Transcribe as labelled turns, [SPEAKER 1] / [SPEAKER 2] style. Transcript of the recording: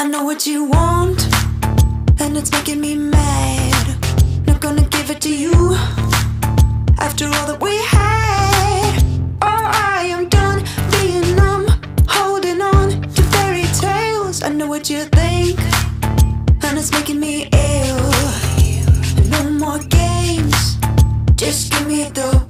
[SPEAKER 1] I know what you want, and it's making me mad. Not gonna give it to you after all that we had. Oh, I am done being numb, holding on to fairy tales. I know what you think, and it's making me ill. No more games, just give me the